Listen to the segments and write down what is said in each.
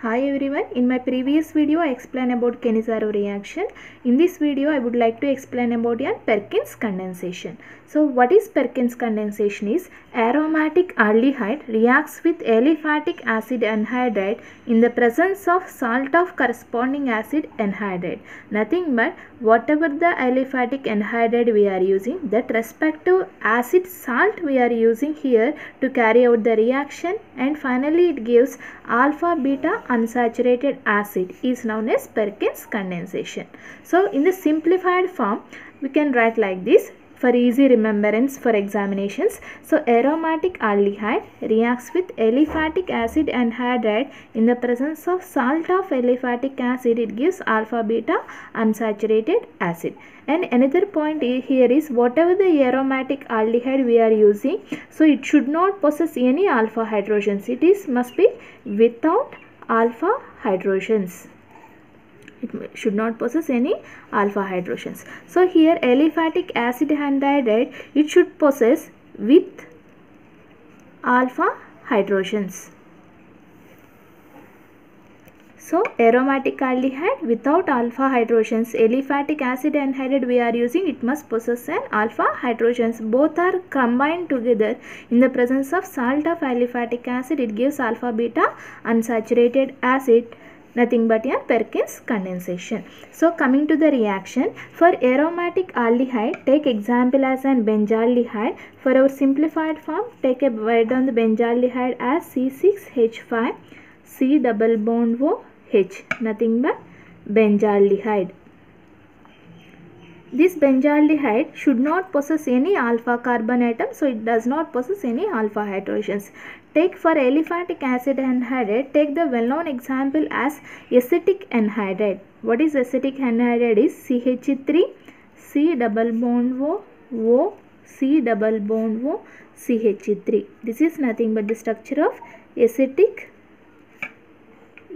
Hi everyone, in my previous video I explained about Cannizzaro reaction. In this video I would like to explain about a Perkins condensation. So what is Perkins condensation is aromatic aldehyde reacts with aliphatic acid anhydride in the presence of salt of corresponding acid anhydride. Nothing but whatever the aliphatic anhydride we are using that respective acid salt we are using here to carry out the reaction and finally it gives alpha beta unsaturated acid is known as Perkins condensation. So in the simplified form we can write like this for easy remembrance for examinations. So aromatic aldehyde reacts with aliphatic acid anhydride in the presence of salt of aliphatic acid it gives alpha beta unsaturated acid. And another point here is whatever the aromatic aldehyde we are using so it should not possess any alpha hydrogens. It is must be without alpha hydrogens it should not possess any alpha hydrogens. So here aliphatic acid anhydride it should possess with alpha hydrogens. So aromatic aldehyde without alpha hydrogens aliphatic acid anhydride we are using it must possess an alpha hydrogens both are combined together in the presence of salt of aliphatic acid it gives alpha beta unsaturated acid nothing but a Perkins condensation. So coming to the reaction, for aromatic aldehyde, take example as an benzaldehyde. For our simplified form, take a write down the benzaldehyde as C6H5 C double bond O H, nothing but benzaldehyde. This benzaldehyde should not possess any alpha carbon atom, so it does not possess any alpha hydrogens. Take for aliphatic acid anhydride, take the well-known example as acetic anhydride. What is acetic anhydride is CH3, C double bond O, O, C double bond O, CH3. This is nothing but the structure of acetic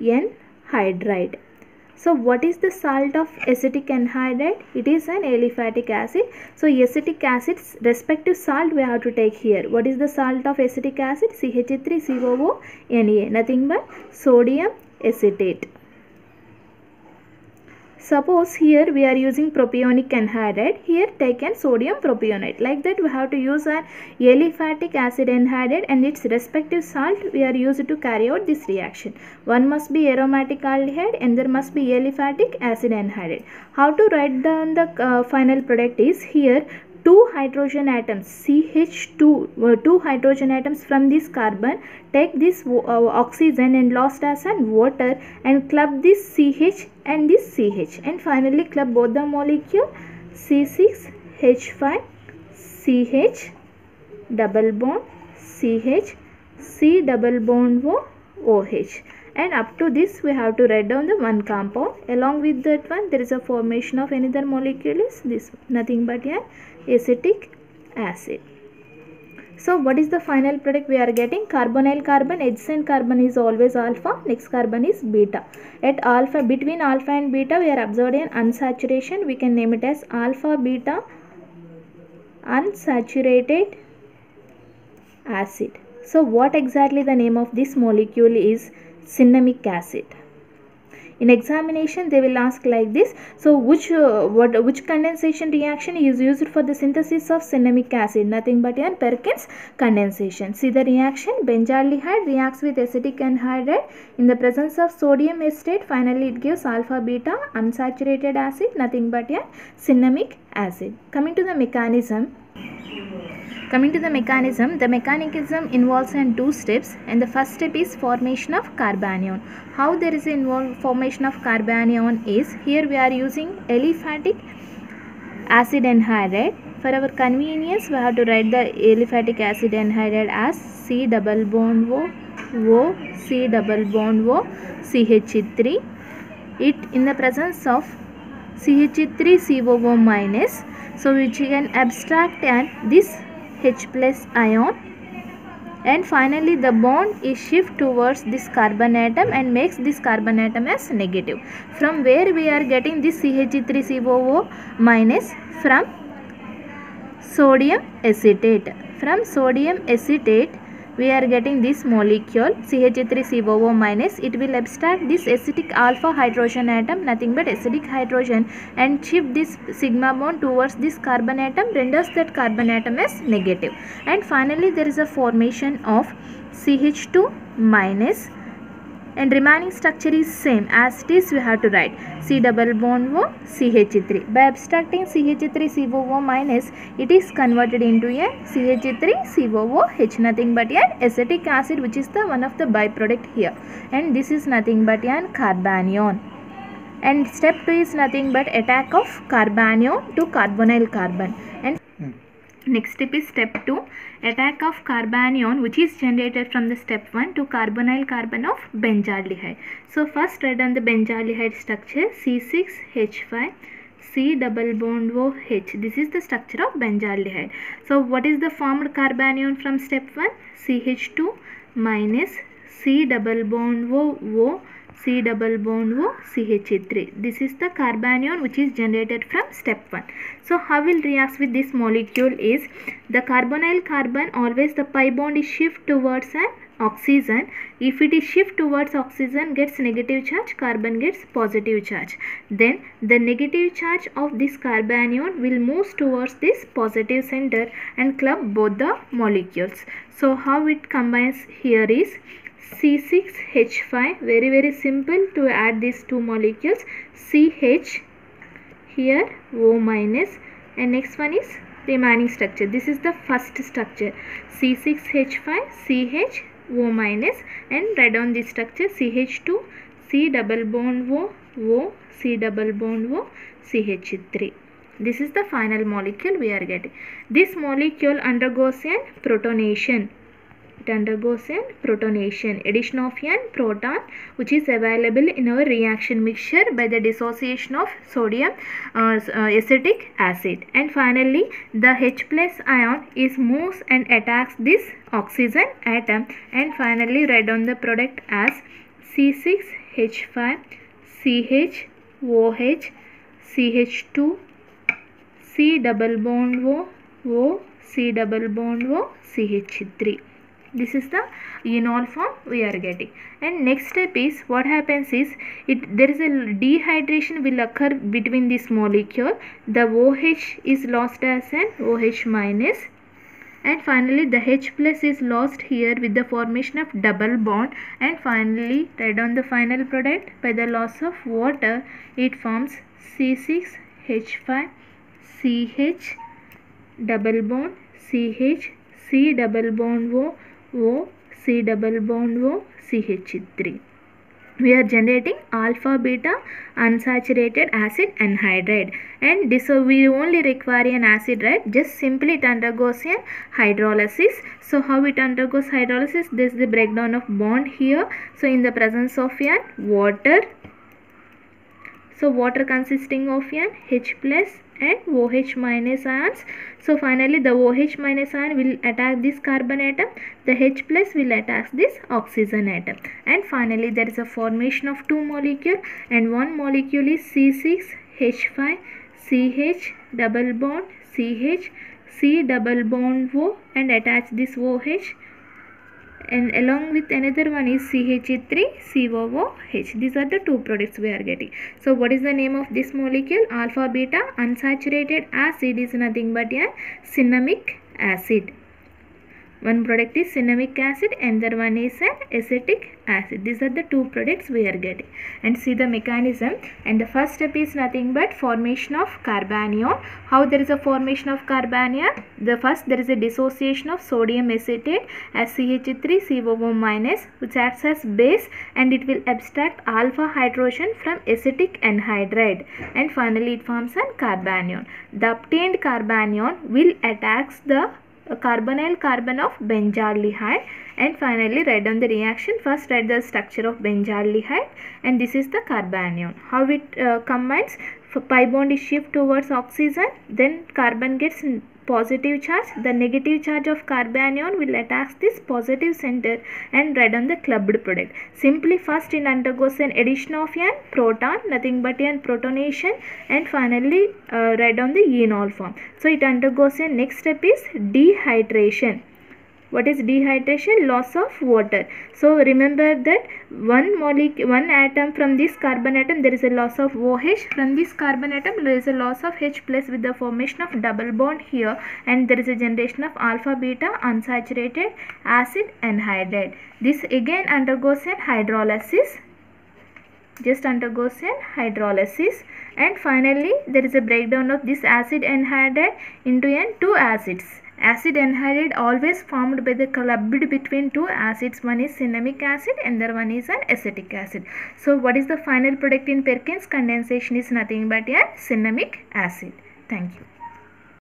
anhydride. So what is the salt of acetic anhydride? It is an aliphatic acid. So acetic acid's respective salt we have to take here. What is the salt of acetic acid? CH3COO Na. Nothing but sodium acetate. Suppose here we are using propionic anhydride. Here take an sodium propionate. Like that we have to use an aliphatic acid anhydride and its respective salt we are used to carry out this reaction. One must be aromatic aldehyde and there must be aliphatic acid anhydride. How to write down the uh, final product is here two hydrogen atoms CH2 uh, two hydrogen atoms from this carbon take this uh, oxygen and lost as an water and club this CH and this CH and finally club both the molecule C6H5 CH double bond CH C double bond O OH and up to this we have to write down the one compound. Along with that one there is a formation of another molecule is this nothing but a acetic acid. So what is the final product we are getting? Carbonyl carbon adjacent carbon is always alpha next carbon is beta. At alpha between alpha and beta we are observing an unsaturation. We can name it as alpha beta unsaturated acid. So what exactly the name of this molecule is cinnamic acid. In examination they will ask like this so which uh, what which condensation reaction is used for the synthesis of cinnamic acid? Nothing but an perkins condensation. See the reaction. Benzaldehyde reacts with acetic anhydride. In the presence of sodium acetate finally it gives alpha beta unsaturated acid nothing but a cinnamic acid. Coming to the mechanism Coming to the mechanism, the mechanism involves in two steps and the first step is formation of carbanion. How there is involved formation of carbanion is, here we are using aliphatic acid anhydride. For our convenience, we have to write the aliphatic acid anhydride as C double bond O, O, C double bond O, CH3. It in the presence of CH3COO minus, so which can abstract and this H plus ion and finally the bond is shift towards this carbon atom and makes this carbon atom as negative. From where we are getting this CH3COO minus from sodium acetate. From sodium acetate we are getting this molecule CH3COO minus it will abstract this acidic alpha hydrogen atom nothing but acidic hydrogen and shift this sigma bond towards this carbon atom renders that carbon atom as negative. And finally there is a formation of CH2 minus and remaining structure is same as it is we have to write C double bond O CH3 by abstracting CH3COO minus it is converted into a CH3COOH nothing but an acetic acid which is the one of the byproduct here. And this is nothing but an carbanion. And step 2 is nothing but attack of carbanion to carbonyl carbon. And Next step is step 2 attack of carbanion which is generated from the step 1 to carbonyl carbon of benzaldehyde. So first write down the benzaldehyde structure C6H5 C double bond OH. This is the structure of benzaldehyde. So what is the formed carbanion from step 1? CH2 minus C double bond O C double bond O CH3. This is the carbanion which is generated from step 1. So how will react with this molecule is the carbonyl carbon always the pi bond is shift towards an oxygen. If it is shift towards oxygen gets negative charge, carbon gets positive charge. Then the negative charge of this carbanion will move towards this positive center and club both the molecules. So how it combines here is C6H5 very very simple to add these two molecules. CH here O minus and next one is remaining structure. This is the first structure. C6H5 CH O minus and write down this structure CH2 C double bond O O C double bond O CH3 this is the final molecule we are getting. This molecule undergoes a protonation it undergoes an protonation addition of an proton which is available in our reaction mixture by the dissociation of sodium uh, uh, acetic acid. And finally the H plus ion is moves and attacks this oxygen atom. And finally write down the product as C6H5 CHOH CH2 C double bond O O C double bond O CH3 this is the enol form we are getting. And next step is what happens is it there is a dehydration will occur between this molecule. The OH is lost as an OH minus. And finally the H plus is lost here with the formation of double bond. And finally write down the final product. By the loss of water it forms C6H5 CH double bond CH C double bond O O C double bond O CH3 we are generating alpha beta unsaturated acid anhydride. And this so we only require an acid right? Just simply it undergoes a hydrolysis. So how it undergoes hydrolysis? This is the breakdown of bond here. So in the presence of a water so water consisting of an H plus and OH minus ions. So finally the OH minus ion will attack this carbon atom. The H plus will attack this oxygen atom. And finally there is a formation of two molecule and one molecule is C6H5 CH double bond CH C double bond O and attach this OH and along with another one is CH3 COOH these are the two products we are getting. So what is the name of this molecule? Alpha beta unsaturated acid is nothing but a cinnamic acid one product is cinnamic acid another one is an acetic acid. These are the two products we are getting. And see the mechanism. And the first step is nothing but formation of carbanion. How there is a formation of carbanion? The first there is a dissociation of sodium acetate as CH3COO minus which acts as base and it will abstract alpha hydrogen from acetic anhydride. And finally it forms an carbanion. The obtained carbanion will attacks the carbonyl carbon of benzaldehyde and finally write down the reaction. First write the structure of benzaldehyde and this is the carbanion. How it uh, combines? Pi bond is shift towards oxygen. Then carbon gets positive charge the negative charge of carbanion will attack this positive center and write down the clubbed product. Simply first it undergoes an addition of an proton nothing but an protonation and finally uh, write down the enol form. So it undergoes a next step is dehydration what is dehydration? Loss of water. So remember that one molecule one atom from this carbon atom there is a loss of OH from this carbon atom there is a loss of H plus with the formation of double bond here. And there is a generation of alpha beta unsaturated acid anhydride. This again undergoes an hydrolysis. Just undergoes an hydrolysis. And finally there is a breakdown of this acid anhydride into n two acids acid anhydride always formed by the clubbed between two acids. One is cinnamic acid and the one is an acetic acid. So what is the final product in perkins? Condensation is nothing but a cinnamic acid. Thank you